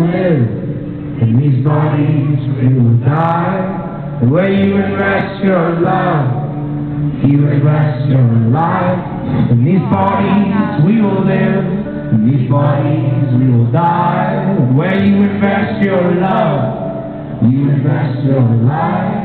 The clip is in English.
live, in these bodies we will die. The way you invest rest your love, you would rest your life. In these bodies we will live, in these bodies we will die. The way you invest your love, you invest your life.